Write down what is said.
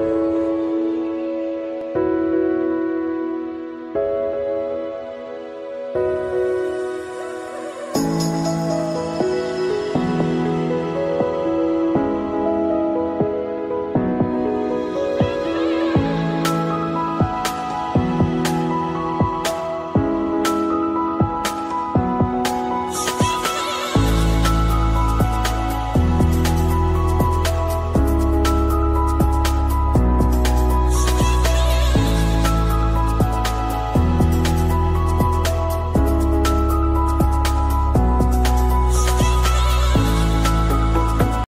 you.